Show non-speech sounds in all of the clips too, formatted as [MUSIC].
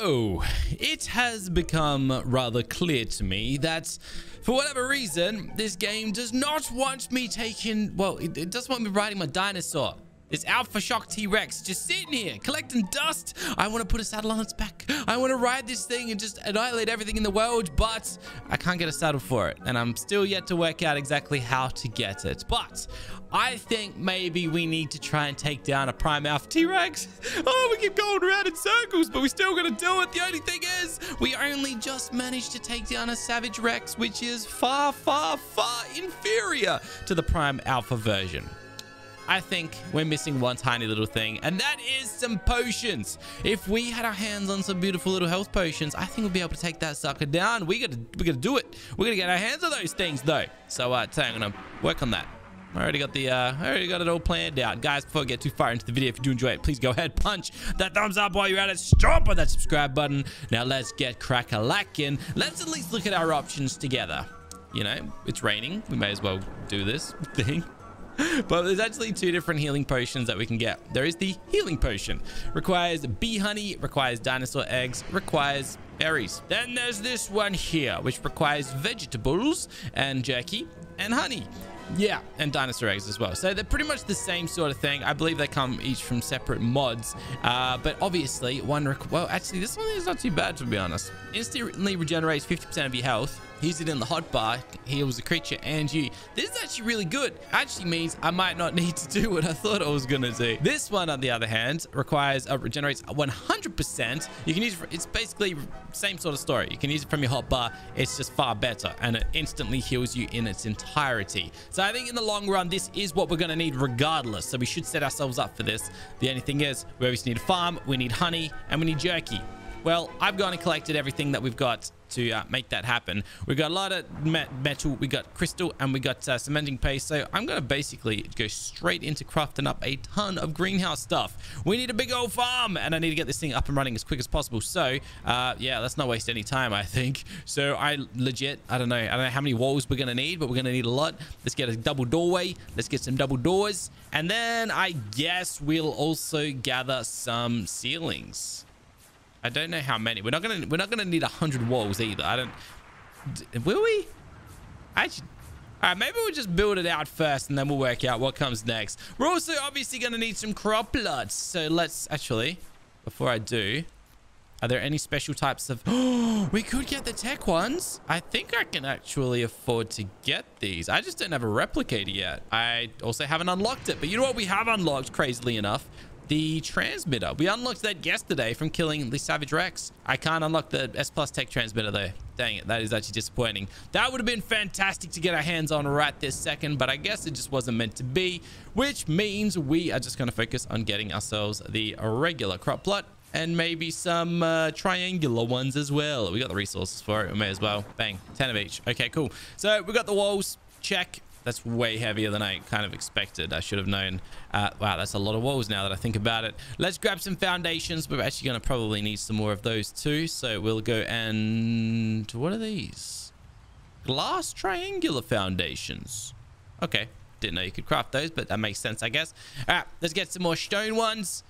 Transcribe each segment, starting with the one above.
So, it has become rather clear to me that for whatever reason, this game does not want me taking, well, it, it doesn't want me riding my dinosaur. This Alpha Shock T-Rex just sitting here collecting dust. I want to put a saddle on its back. I want to ride this thing and just annihilate everything in the world, but I can't get a saddle for it. And I'm still yet to work out exactly how to get it. But I think maybe we need to try and take down a Prime Alpha T-Rex. [LAUGHS] Oh, we keep going around in circles, but we're still to do it. The only thing is, we only just managed to take down a Savage Rex, which is far, far, far inferior to the Prime Alpha version. I think we're missing one tiny little thing, and that is some potions. If we had our hands on some beautiful little health potions, I think we'd be able to take that sucker down. We gotta, we gotta do it. We're gonna get our hands on those things, though. So, uh, today I'm gonna work on that. I already got the, uh, I already got it all planned out. Guys, before I get too far into the video, if you do enjoy it, please go ahead, punch that thumbs up while you're at it. Stomp on that subscribe button. Now let's get crack-a-lacking. Let's at least look at our options together. You know, it's raining. We may as well do this [LAUGHS] thing. but there's actually two different healing potions that we can get. There is the healing potion. Requires bee honey, requires dinosaur eggs, requires berries. Then there's this one here, which requires vegetables and jerky and honey. Yeah, and dinosaur eggs as well. So they're pretty much the same sort of thing. I believe they come each from separate mods. Uh, but obviously, one... Well, actually, this one is not too bad, to be honest. Instantly regenerates 50% of your health. Use it in the hot bar, heals the creature and you. This is actually really good. Actually means I might not [LAUGHS] need to do what I thought I was going to do. This one, on the other hand, requires, uh, regenerates 100%. You can use it, for, it's basically same sort of story. You can use it from your hot bar. It's just far better and it instantly heals you in its entirety. So I think in the long run, this is what we're going to need regardless. So we should set ourselves up for this. The only thing is, we obviously need a farm, we need honey, and we need jerky. Well, I've gone and collected everything that we've got to uh, make that happen. We've got a lot of metal, we got crystal, and we got uh, cementing paste. So I'm going to basically go straight into crafting up a ton of greenhouse stuff. We need a big old farm, and I need to get this thing up and running as quick as possible. So, uh, yeah, let's not waste any time, I think. [LAUGHS] So I legit, I don't know, I don't know how many walls we're going to need, but we're going to need a lot. Let's get a double doorway. Let's get some double doors. And then I guess we'll also gather some ceilings. I don't know how many. We're not gonna we're not gonna need a hundred walls either. I don't. Will we? Actually. All right, maybe we'll just build it out first and then we'll work out what comes next. We're also obviously going to need some crop plots. So let's actually, before I do, are there any special types of... [GASPS] We could get the tech ones. I think I can actually afford to get these. I just don't have a replicator yet. I also haven't unlocked it. But you know what we have unlocked, crazily enough? The transmitter. We unlocked that yesterday from killing the Savage Rex. I can't unlock the S Plus Tech transmitter though. Dang it, that is actually disappointing. That would have been fantastic to get our hands on right this second, but I guess it just wasn't meant to be, which means we are just going to focus on getting ourselves the regular crop plot and maybe some uh, triangular ones as well. We got the resources for it. We may as well. Bang. 10 of each. Okay, cool. So we got the walls. Check. That's way heavier than I kind of expected. I should have known. Uh, wow, that's a lot of walls now that I think about it. Let's grab some foundations. We're actually going to probably need some more of those too. So we'll go and... What are these? Glass triangular foundations. Okay. Didn't know you could craft those, but that makes sense, I guess. All right, let's get some more stone ones.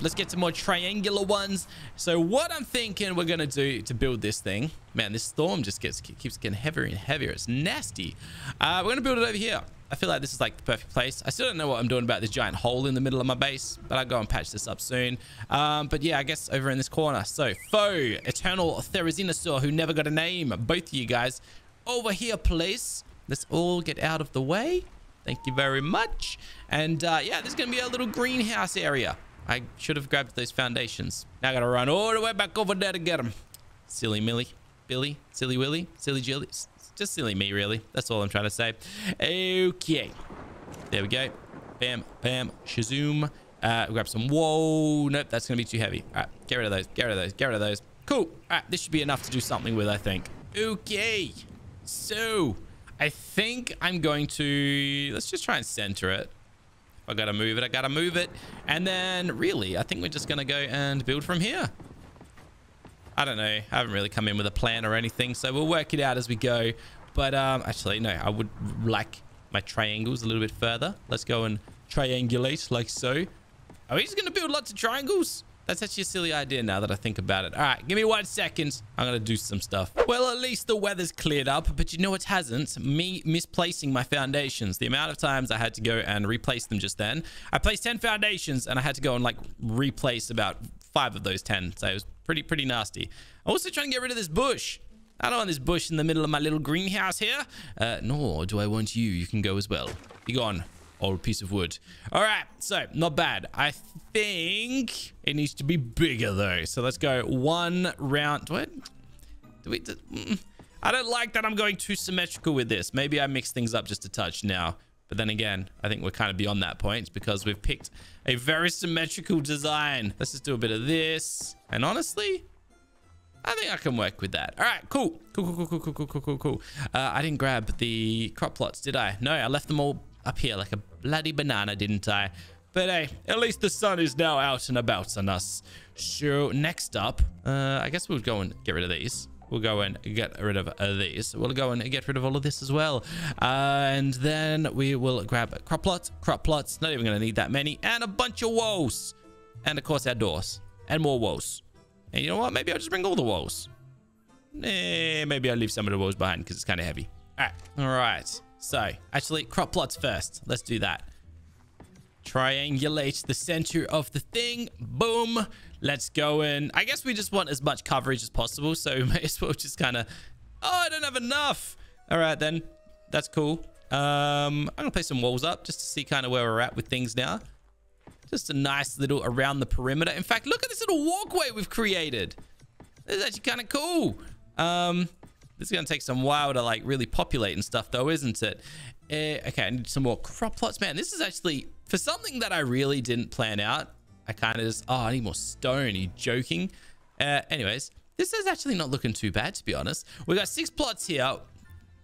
Let's get some more triangular ones. So what I'm thinking we're going to do to build this thing. Man, this storm just gets keeps getting heavier and heavier. It's nasty. Uh, we're going to build it over here. I feel like this is like the perfect place. I still don't know what I'm doing about this giant hole in the middle of my base, but I'll go and patch this up soon. Um, but yeah, I guess over in this corner. So, Foe, Eternal Therizinosaur, who never got a name. Both of you guys over here, please. Let's all get out of the way. Thank you very much. And uh, yeah, there's going to be a little greenhouse area. I should have grabbed those foundations. Now I gotta run all the way back over there to get them. Silly Millie. Billy. Silly Willy. Silly Jilly. Just silly me, really. That's all I'm trying to say. Okay. There we go. Bam, bam, shazoom. Uh, grab some. Whoa. Nope, that's going to be too heavy. All right, get rid of those. Get rid of those. Get rid of those. Cool. All right, this should be enough to do something with, I think. Okay. So, I think I'm going to... Let's just try and center it. I gotta move it, I gotta move it. And then really, I think we're just gonna go and build from here. I don't know. I haven't really come in with a plan or anything, so we'll work it out as we go. But um, actually, no, I would like my triangles a little bit further. Let's go and triangulate like so. Are we just to build lots of triangles? That's actually a silly idea now that I think about it. All right, give me one second. I'm going to do some stuff. Well, at least the weather's cleared up, but you know what hasn't? Me misplacing my foundations. The amount of times I had to go and replace them just then. I placed 10 foundations and I had to go and like replace about five of those 10. So it was pretty, pretty nasty. I'm also trying to get rid of this bush. I don't want this bush in the middle of my little greenhouse here. Uh, nor do I want you. You can go as well. Be gone old piece of wood. All right, so not bad. I think it needs to be bigger though. So let's go one round. What? Do we? Mm, I don't like that I'm going too symmetrical with this. Maybe I mix things up just a touch now. But then again, I think we're kind of beyond that point because we've picked a very symmetrical design. Let's just do a bit of this. And honestly, I think I can work with that. All right, cool. Cool, cool, cool, cool, cool, cool, cool, cool. Uh, I didn't grab the crop plots, did I? No, I left them all up here like a bloody banana, didn't I? But hey, at least the sun is now out and about on us. So next up, uh, I guess we'll go and get rid of these. We'll go and get rid of uh, these. We'll go and get rid of all of this as well. Uh, and then we will grab crop plots, crop plots. Not even going to need that many. And a bunch of walls. And of course our doors. And more walls. And you know what? Maybe I'll just bring all the walls. Eh, maybe I'll leave some of the walls behind because it's kind of heavy. All right. All right. So, actually, crop plots first. Let's do that. Triangulate the center of the thing. Boom. Let's go in. I guess we just want as much coverage as possible. So, [LAUGHS] we may as well just kind of... Oh, I don't have enough. All right, then. That's cool. Um, I'm going to place some walls up just to see kind of where we're at with things now. Just a nice little around the perimeter. In fact, look at this little walkway we've created. This is actually kind of cool. Um, this is going to take some while to like really populate and stuff though, isn't it? Uh, okay, I need some more crop plots. Man, this is actually, for something that I really didn't plan out, I kind of just, oh, I need more stone. Are you joking? Uh, anyways, this is actually not looking too bad, to be honest. We got six plots here.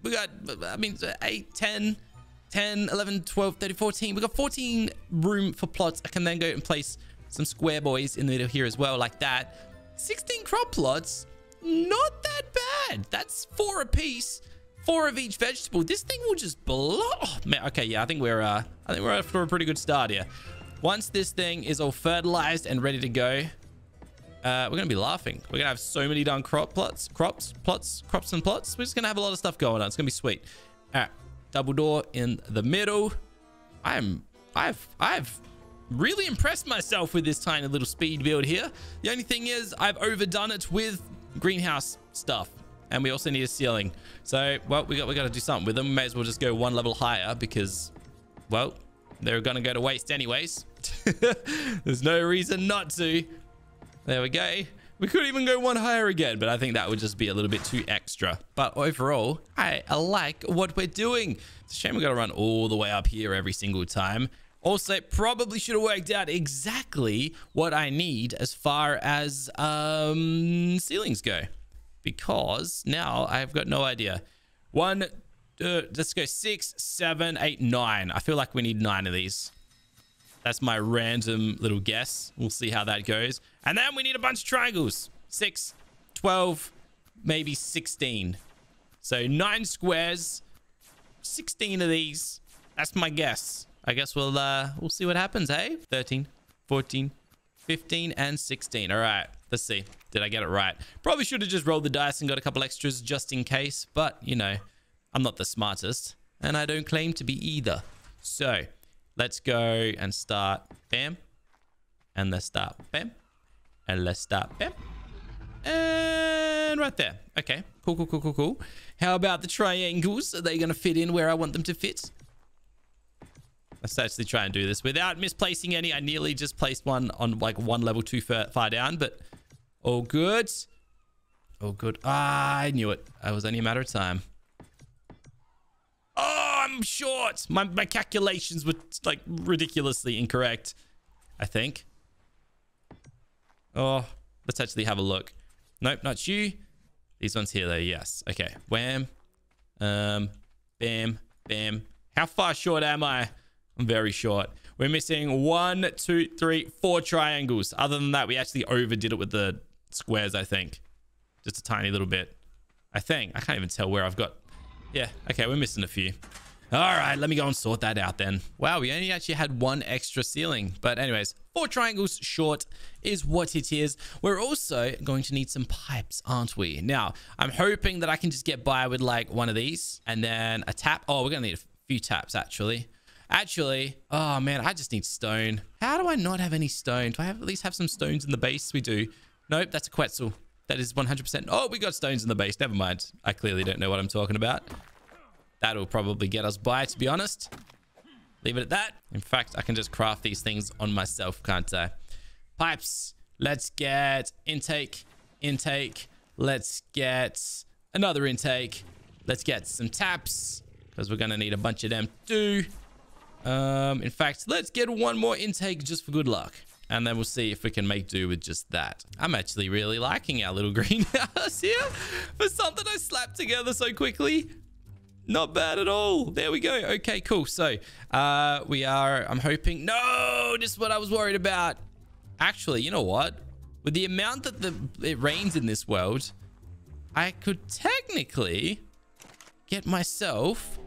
We got, I mean, 8, 10, 10, 11, 12, 13, 14. We got 14 room for plots. I can then go and place some square boys in the middle here as well, like that. 16 crop plots not that bad. That's four a piece, four of each vegetable. This thing will just blow. Oh, man. Okay, yeah, I think we're uh, I think we're off for a pretty good start here. Once this thing is all fertilized and ready to go, uh, we're gonna be laughing. We're gonna have so many done crop plots, crops, plots, crops and plots. We're just gonna have a lot of stuff going on. It's gonna be sweet. All right, double door in the middle. I'm, I've, I've really impressed myself with this tiny little speed build here. The only thing is I've overdone it with greenhouse stuff. And we also need a ceiling. So, well, we got we got to do something with them. We may as well just go one level higher because, well, they're to go to waste anyways. [LAUGHS] There's no reason not to. There we go. We could even go one higher again, but I think that would just be a little bit too extra. But overall, I, I like what we're doing. It's a shame we got to run all the way up here every single time. Also, probably should have worked out exactly what I need as far as um, ceilings go. Because now I've got no idea. One, uh, let's go six, seven, eight, nine. I feel like we need nine of these. That's my random little guess. We'll see how that goes. And then we need a bunch of triangles. Six, 12, maybe 16. So nine squares, 16 of these. That's my guess. I guess we'll uh we'll see what happens, hey? 13, 14, 15, and 16. All right, let's see. Did I get it right? Probably should have just rolled the dice and got a couple extras just in case, but you know, I'm not the smartest, and I don't claim to be either. So let's go and start bam. And let's start bam. And let's start bam. And right there. Okay. Cool, cool, cool, cool, cool. How about the triangles? Are they going to fit in where I want them to fit? Let's actually try and do this without misplacing any. I nearly just placed one on like one level too far, down, but all good. All good. Ah, I knew it. It was only a matter of time. Oh, I'm short. My, my calculations were like ridiculously incorrect, I think. Oh, let's actually have a look. Nope, not you. These ones here, though. Yes. Okay. Wham. Um, bam, bam. How far short am I? Very short. We're missing one, two, three, four triangles. Other than that, we actually overdid it with the squares, I think. Just a tiny little bit. I think. I can't even tell where I've got... Yeah, okay, we're missing a few. All right, let me go and sort that out then. Wow, we only actually had one extra ceiling. But anyways, four triangles short is what it is. We're also going to need some pipes, aren't we? Now, I'm hoping that I can just get by with like one of these and then a tap. Oh, we're going to need a few taps actually. Actually, oh man, I just need stone. How do I not have any stone? Do I have at least have some stones in the base? We do. Nope, that's a Quetzal. That is 100%. Oh, we got stones in the base. Never mind. I clearly don't know what I'm talking about. That'll probably get us by, to be honest. Leave it at that. In fact, I can just craft these things on myself, can't I? Pipes. Let's get intake, intake. Let's get another intake. Let's get some taps because we're going to need a bunch of them too. Um, in fact, let's get one more intake just for good luck. And then we'll see if we can make do with just that. I'm actually really liking our little [LAUGHS] greenhouse here for something I slapped together so quickly. Not bad at all. There we go. Okay, cool. So uh, we are, I'm hoping. No, this is what I was worried about. Actually, you know what? With the amount that the it rains in this world, I could technically get myself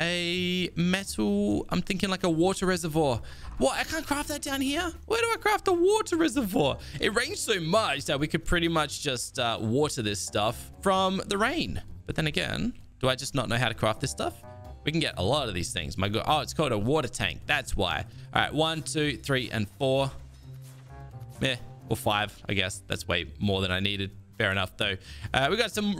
a metal, I'm thinking like a water reservoir. What? I can't craft that down here? Where do I craft a water reservoir? It rains so much that we could pretty much just uh, water this stuff from the rain. But then again, do I just not know how to craft this stuff? We can get a lot of these things. My God. Oh, it's called a water tank. That's why. All right. One, two, three, and four. Yeah. Or five, I guess. That's way more than I needed. Fair enough, though. Uh, we got some,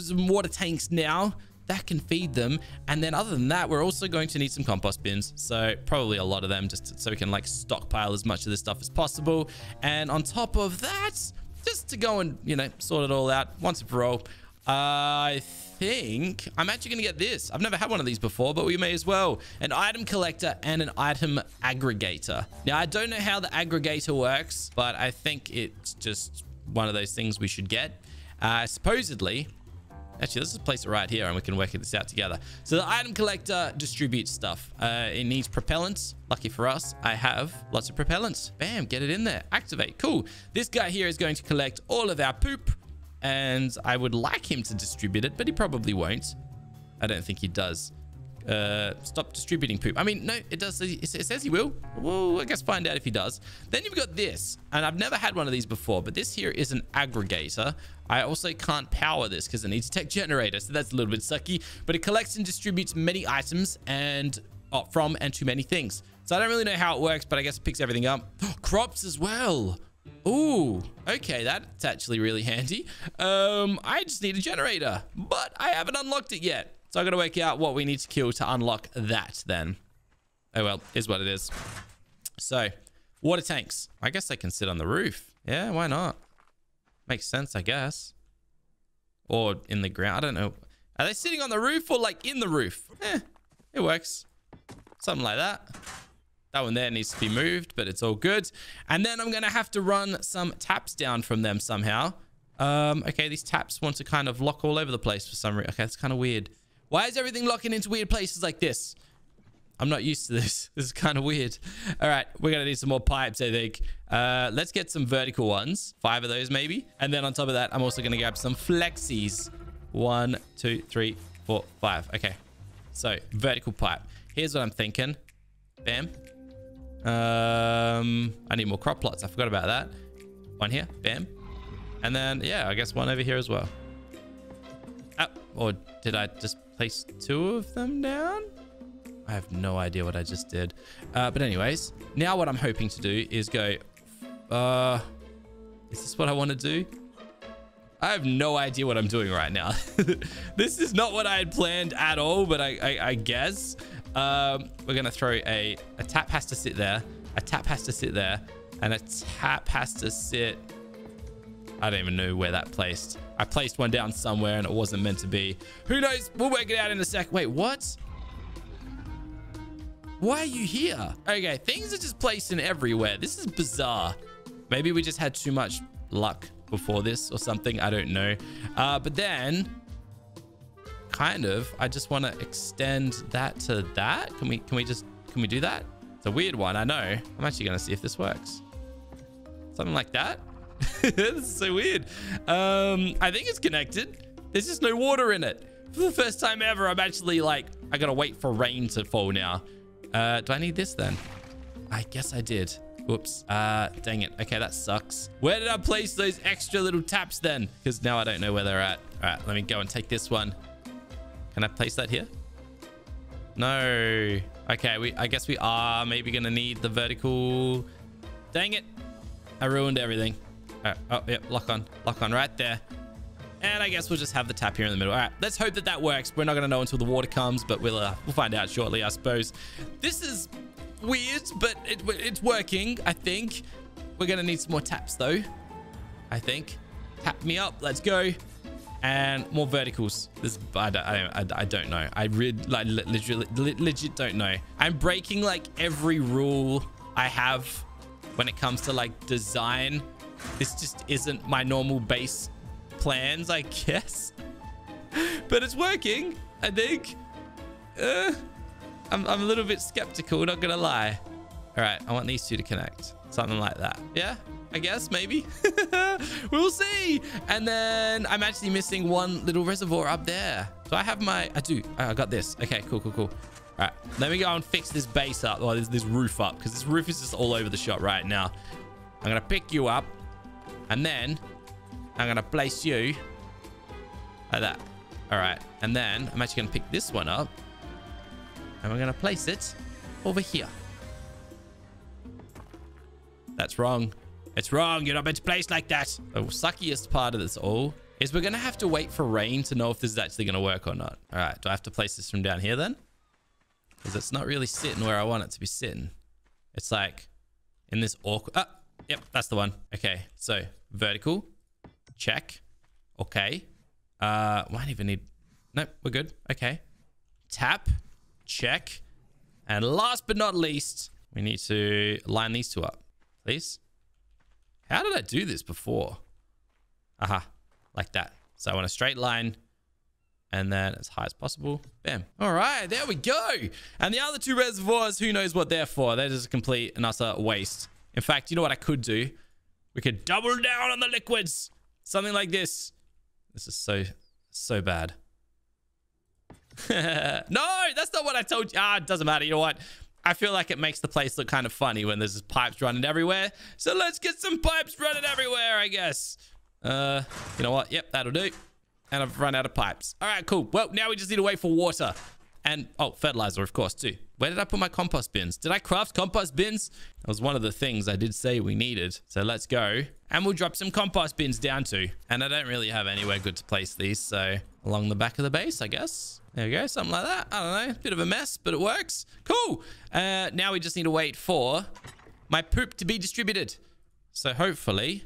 some water tanks now that can feed them. And then other than that, we're also going to need some compost bins. So probably a lot of them just so we can like stockpile as much of this stuff as possible. And on top of that, just to go and, you know, sort it all out once and for all, I think I'm actually going to get this. I've never had one of these before, but we may as well. An item collector and an item aggregator. Now, I don't know how the aggregator works, but I think it's just one of those things we should get. Uh, supposedly, Actually, let's just place it right here and we can work this out together. So the item collector distributes stuff. Uh, it needs propellants. Lucky for us, I have lots of propellants. Bam, get it in there. Activate. Cool. This guy here is going to collect all of our poop and I would like him to distribute it, but he probably won't. I don't think he does. Uh, stop distributing poop. I mean, no, it does. It says he will. Well, I guess find out if he does. Then you've got this, and I've never had one of these before, but this here is an aggregator. I also can't power this because it needs a tech generator, so that's a little bit sucky. But it collects and distributes many items and oh, from and to many things. So I don't really know how it works, but I guess it picks everything up. [GASPS] Crops as well. Ooh, okay, that's actually really handy. Um, I just need a generator, but I haven't unlocked it yet. So I got to work out what we need to kill to unlock that then. Oh, well, is what it is. So, water tanks. I guess they can sit on the roof. Yeah, why not? Makes sense, I guess. Or in the ground. I don't know. Are they sitting on the roof or like in the roof? Eh, it works. Something like that. That one there needs to be moved, but it's all good. And then I'm going to have to run some taps down from them somehow. Um, okay, these taps want to kind of lock all over the place for some reason. Okay, that's kind of weird. Why is everything locking into weird places like this? I'm not used to this. [LAUGHS] This is kind of weird. All right, we're going to need some more pipes, I think. Uh, let's get some vertical ones. Five of those, maybe. And then on top of that, I'm also going to grab some flexies. One, two, three, four, five. Okay. So, vertical pipe. Here's what I'm thinking. Bam. Um, I need more crop plots. I forgot about that. One here. Bam. And then, yeah, I guess one over here as well. Oh, or did I just place two of them down? I have no idea what I just did. Uh, but anyways, now what I'm hoping to do is go... Uh, is this what I want to do? I have no idea what I'm doing right now. [LAUGHS] this is not what I had planned at all, but I, I, I guess. Um, we're going to throw a... A tap has to sit there. A tap has to sit there. And a tap has to sit... I don't even know where that placed. I placed one down somewhere and it wasn't meant to be. Who knows? We'll work it out in a sec. Wait, what? Why are you here? Okay, things are just placed in everywhere. This is bizarre. Maybe we just had too much luck before this or something. I don't know. Uh, but then, kind of, I just want to extend that to that. Can we, can we just, can we do that? It's a weird one, I know. I'm actually going to see if this works. Something like that. [LAUGHS] this is so weird. Um, I think it's connected. There's just no water in it. For the first time ever, I'm actually like, I gotta wait for rain to fall now. Uh, do I need this then? I guess I did. Whoops. Uh, dang it. Okay, that sucks. Where did I place those extra little taps then? Because now I don't know where they're at. All right, let me go and take this one. Can I place that here? No. Okay, we. I guess we are maybe going to need the vertical. Dang it. I ruined everything. Right. Oh, yep. Lock on. Lock on right there. And I guess we'll just have the tap here in the middle. All right. Let's hope that that works. We're not going to know until the water comes, but we'll, uh, we'll find out shortly, I suppose. This is weird, but it, it's working, I think. We're going to need some more taps, though. I think. Tap me up. Let's go. And more verticals. This I don't, I, I don't know. I really like literally legit don't know. I'm breaking like every rule I have when it comes to like design. This just isn't my normal base plans, I guess. [LAUGHS] but it's working, I think. Uh, I'm, I'm a little bit skeptical, not gonna lie. All right, I want these two to connect. Something like that. Yeah, I guess, maybe. [LAUGHS] we'll see. And then I'm actually missing one little reservoir up there. So I have my, I do, I got this. Okay, cool, cool, cool. All right, let me go and fix this base up, or this, this roof up, because this roof is just all over the shot right now. I'm gonna pick you up, and then I'm gonna place you like that. All right, and then I'm actually gonna pick this one up, and we're going to place it over here. That's wrong. It's wrong. You're not meant to place like that. The suckiest part of this all is we're going to have to wait for rain to know if this is actually going to work or not. All right. Do I have to place this from down here then? Because it's not really sitting where I want it to be sitting. It's like in this awkward... Ah, yep, that's the one. Okay, so vertical. Check. Okay. Uh, might even need... Nope, we're good. Okay. Tap. Check. And last but not least, we need to line these two up, please. How did I do this before? Aha, like that. So I want a straight line and then as high as possible. Bam. All right, there we go. And the other two reservoirs, who knows what they're for? They're just a complete and utter waste. In fact, you know what I could do? We could double down on the liquids. Something like this. This is so, so bad. [LAUGHS] no, that's not what I told you. Ah, it doesn't matter. You know what? I feel like it makes the place look kind of funny when there's pipes running everywhere. So let's get some pipes running everywhere, I guess. Uh, you know what? Yep, that'll do. And I've run out of pipes. All right, cool. Well, now we just need to wait for water. And, oh, fertilizer, of course, too. Where did I put my compost bins? Did I craft compost bins? That was one of the things I did say we needed. So let's go. And we'll drop some compost bins down too. And I don't really have anywhere good to place these. So along the back of the base, I guess. There we go. Something like that. I don't know. Bit of a mess, but it works. Cool. Uh, now we just need to wait for my poop to be distributed. So hopefully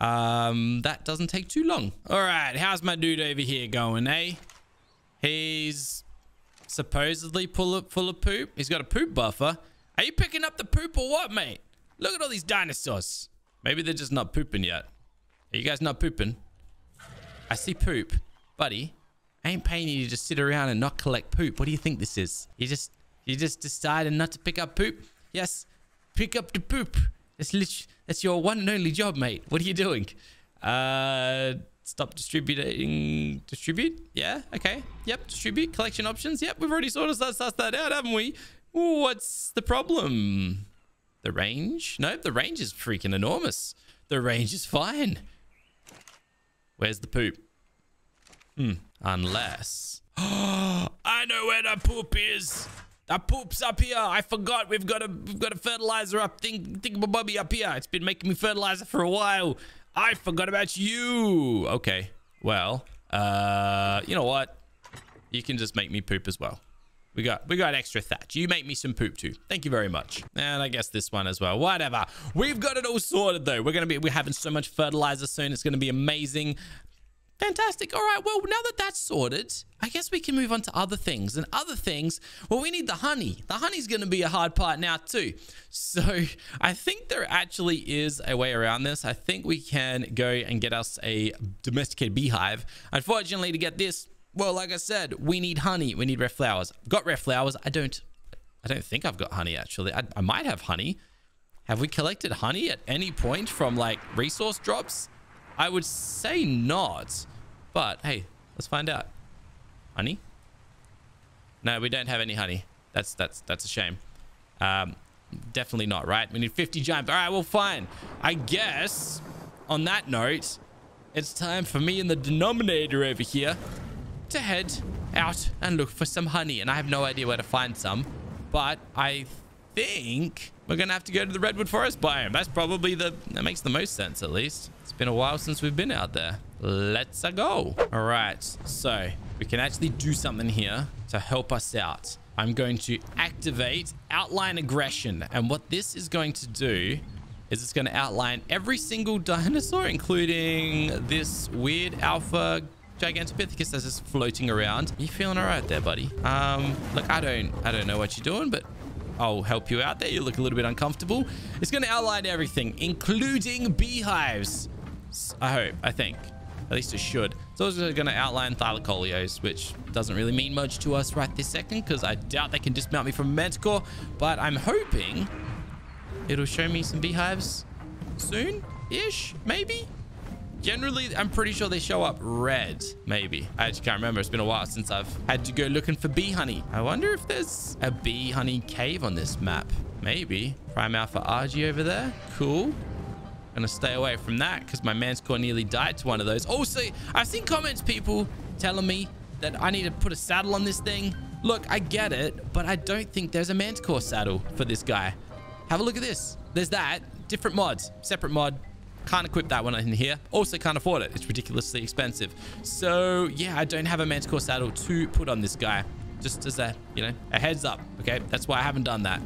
um, that doesn't take too long. All right. How's my dude over here going, eh? He's supposedly full of, full of poop. He's got a poop buffer. Are you picking up the poop or what, mate? Look at all these dinosaurs. Maybe they're just not pooping yet. Are you guys not pooping? I see poop. Buddy, I ain't paying you to just sit around and not collect poop. What do you think this is? You just you just decided not to pick up poop? Yes, pick up the poop. That's that's your one and only job, mate. What are you doing? Uh, stop distributing. Distribute? Yeah. Okay. Yep. Distribute. Collection options. Yep. We've already sorted that, sussed that out, haven't we? What's the problem? The range? Nope. the range is freaking enormous. The range is fine. Where's the poop? Hmm. Unless... [GASPS] I know where the poop is. The poop's up here. I forgot we've got a we've got a fertilizer up thing bubby up here. It's been making me fertilizer for a while. I forgot about you. Okay. Well, uh, you know what? You can just make me poop as well. We got we got extra thatch. You make me some poop too. Thank you very much. And I guess this one as well. Whatever. We've got it all sorted though. We're gonna be we're having so much fertilizer soon. It's gonna be amazing. Fantastic. All right. Well, now that that's sorted, I guess we can move on to other things. And other things, well, we need the honey. The honey's going to be a hard part now too. So [LAUGHS] I think there actually is a way around this. I think we can go and get us a domesticated beehive. Unfortunately, to get this, well, like I said, we need honey. We need red flowers. got red flowers. I don't, I don't think I've got honey actually. I, I might have honey. Have we collected honey at any point from like resource drops? I would say not, but hey, let's find out. Honey? No, we don't have any honey. That's that's that's a shame. Um, definitely not, right? We need 50 giant. All right, well, fine. I guess on that note, it's time for me and the denominator over here to head out and look for some honey. And I have no idea where to find some, but I think we're going to have to go to the Redwood Forest biome. That's probably the, that makes the most sense at least. It's been a while since we've been out there. Let's go. All right, so we can actually do something here to help us out. I'm going to activate outline aggression. And what this is going to do is it's going to outline every single dinosaur, including this weird alpha Gigantopithecus that's just floating around. You feeling all right there, buddy? Um, look, I don't, I don't know what you're doing, but I'll help you out there. You look a little bit uncomfortable. It's going to outline everything, including beehives. I hope, I think. At least it should. So It's also going to outline Thylacoleos, which doesn't really mean much to us right this second because I doubt they can dismount me from Manticore. But I'm hoping it'll show me some beehives soon-ish, maybe? Generally, I'm pretty sure they show up red, maybe. I actually can't remember. It's been a while since I've had to go looking for bee honey. I wonder if there's a bee honey cave on this map. Maybe. Prime Alpha Argy over there. Cool. Gonna stay away from that because my manticore nearly died to one of those. Also, I've seen comments, people telling me that I need to put a saddle on this thing. Look, I get it, but I don't think there's a manticore saddle for this guy. Have a look at this. There's that. Different mods. Separate mod. Can't equip that one in here. Also can't afford it. It's ridiculously expensive. So, yeah, I don't have a manticore saddle to put on this guy. Just as a, you know, a heads up. Okay, that's why I haven't done that.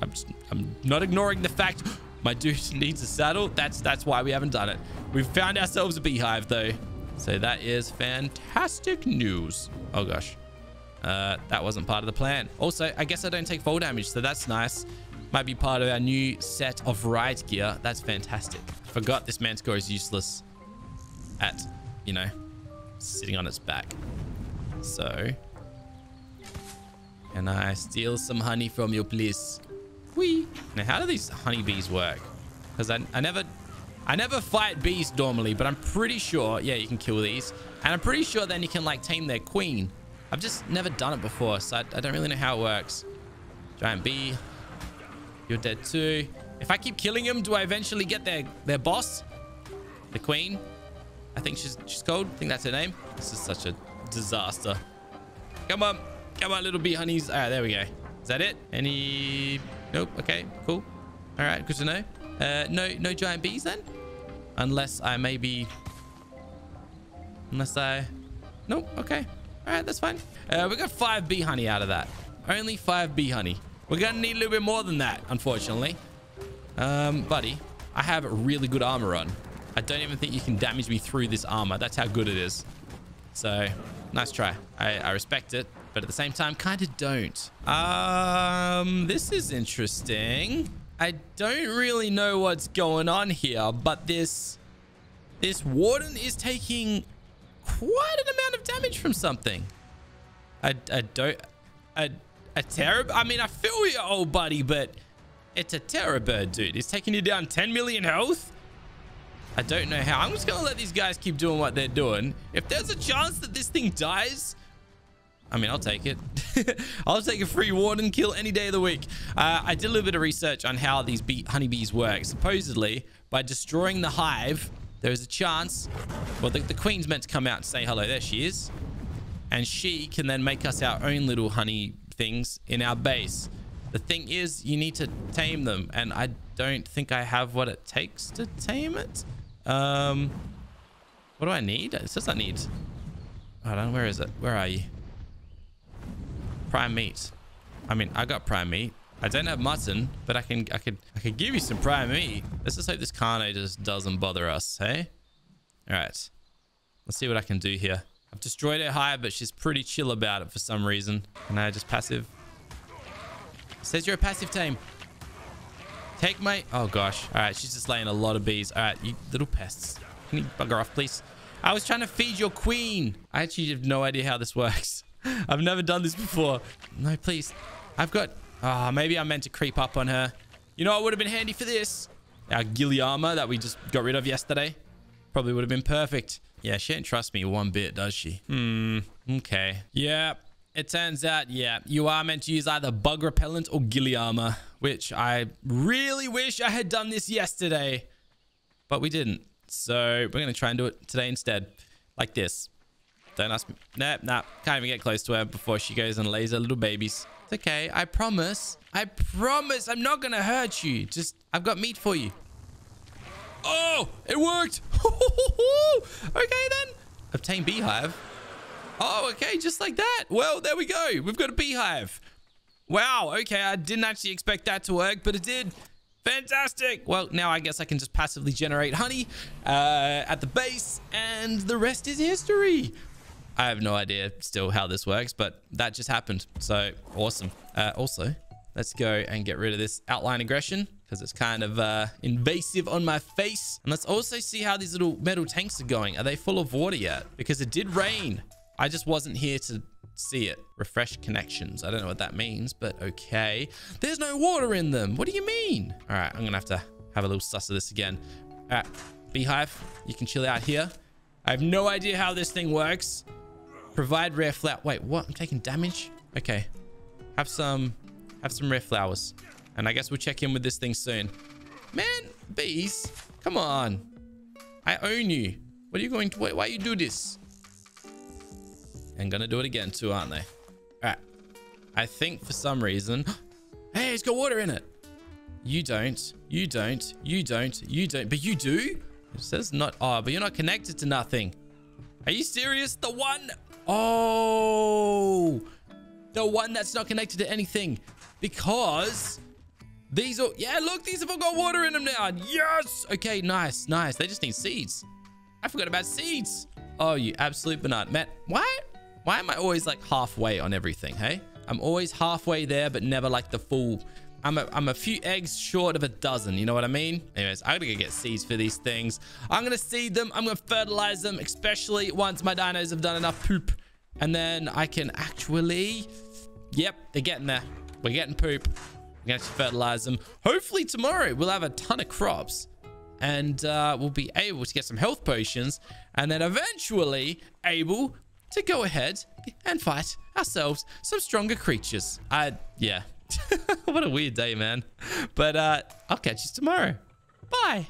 I'm, just, I'm not ignoring the fact my dude [LAUGHS] needs a saddle. That's that's why we haven't done it. We've found ourselves a beehive, though. So that is fantastic news. Oh, gosh. Uh, that wasn't part of the plan. Also, I guess I don't take fall damage, so that's nice. Might be part of our new set of riot gear. That's fantastic. Forgot this manticore is useless at, you know, sitting on its back. So, can I steal some honey from you, please? Now, how do these honeybees work? Because I, I never... I never fight bees normally, but I'm pretty sure... Yeah, you can kill these. And I'm pretty sure then you can, like, tame their queen. I've just never done it before, so I, I don't really know how it works. Giant bee. You're dead too. If I keep killing them, do I eventually get their, their boss? The queen? I think she's, she's called. I think that's her name. This is such a disaster. Come on. Come on, little bee honeys. All right, there we go. Is that it? Any Nope. Okay, cool. All right, good to know. Uh, no, no giant bees then? Unless I maybe... Unless I... Nope, okay. All right, that's fine. Uh, we got five bee honey out of that. Only five bee honey. We're going to need a little bit more than that, unfortunately. Um, buddy, I have really good armor on. I don't even think you can damage me through this armor. That's how good it is. So, nice try. I, I respect it but at the same time, kind of don't. Um, this is interesting. I don't really know what's going on here, but this this warden is taking quite an amount of damage from something. I, I don't... A, a terror... I mean, I feel you, old buddy, but it's a terror bird, dude. He's taking you down 10 million health? I don't know how. I'm just going to let these guys keep doing what they're doing. If there's a chance that this thing dies, I mean, I'll take it. [LAUGHS] I'll take a free warden kill any day of the week. Uh, I did a little bit of research on how these bee honeybees work. Supposedly, by destroying the hive, there is a chance... Well, the, the queen's meant to come out and say hello. There she is. And she can then make us our own little honey things in our base. The thing is, you need to tame them. And I don't think I have what it takes to tame it. Um, what do I need? It says I need... Hold on, where is it? Where are you? Prime meat. I mean, I got prime meat. I don't have mutton, but I can, I could, I could give you some prime meat. Let's just hope this carno just doesn't bother us, hey? All right. Let's see what I can do here. I've destroyed her high, but she's pretty chill about it for some reason. Can I just passive? It says you're a passive team. Take my... Oh, gosh. All right. She's just laying a lot of bees. All right. You little pests. Can you bugger off, please? I was trying to feed your queen. I actually have no idea how this works. [LAUGHS] I've never done this before. No, please. I've got... Ah, oh, maybe I meant to creep up on her. You know what would have been handy for this? Our ghillie armor that we just got rid of yesterday. Probably would have been perfect. Yeah, she don't trust me one bit, does she? Hmm. Okay. Yeah. It turns out, yeah, you are meant to use either bug repellent or ghillie armor, which I really wish I had done this yesterday, but we didn't. So we're going to try and do it today instead, like this. Don't ask me. Nah, nah. Can't even get close to her before she goes and lays her little babies. It's okay. I promise. I promise I'm not going to hurt you. Just, I've got meat for you. Oh, it worked. [LAUGHS] okay, then. Obtain beehive. Oh, okay, just like that. Well, there we go. We've got a beehive. Wow, okay, I didn't actually expect that to work, but it did. Fantastic. Well, now I guess I can just passively generate honey uh, at the base, and the rest is history. I have no idea still how this works, but that just happened. So awesome. Uh, also, let's go and get rid of this outline aggression because it's kind of uh, invasive on my face. And let's also see how these little metal tanks are going. Are they full of water yet? Because it did rain. I just wasn't here to see it. Refresh connections. I don't know what that means, but okay. There's no water in them. What do you mean? All right, I'm going to have to have a little suss of this again. All right, Beehive, you can chill out here. I have no idea how this thing works. Provide rare flower. Wait, what? I'm taking damage? Okay. Have some, have some rare flowers. And I guess we'll check in with this thing soon. Man, bees, come on. I own you. What are you going to, wait, why you do this? And gonna do it again too, aren't they? All right. I think for some reason... [GASPS] hey, it's got water in it. You don't. You don't. You don't. You don't. But you do? It says not... Oh, but you're not connected to nothing. Are you serious? The one... Oh... The one that's not connected to anything. Because... These are... Yeah, look. These have all got water in them now. Yes! Okay, nice. Nice. They just need seeds. I forgot about seeds. Oh, you absolute banana. Matt, why? Why am I always like halfway on everything, hey? I'm always halfway there, but never like the full... I'm a, I'm a few eggs short of a dozen, you know what I mean? Anyways, I gotta go get seeds for these things. I'm gonna seed them, I'm gonna fertilize them, especially once my dinos have done enough poop. And then I can actually... Yep, they're getting there. We're getting poop. We're gonna fertilize them. Hopefully tomorrow we'll have a ton of crops and uh, we'll be able to get some health potions and then eventually able to go ahead and fight ourselves some stronger creatures. I, yeah. [LAUGHS] what a weird day, man. But uh, I'll catch you tomorrow. Bye.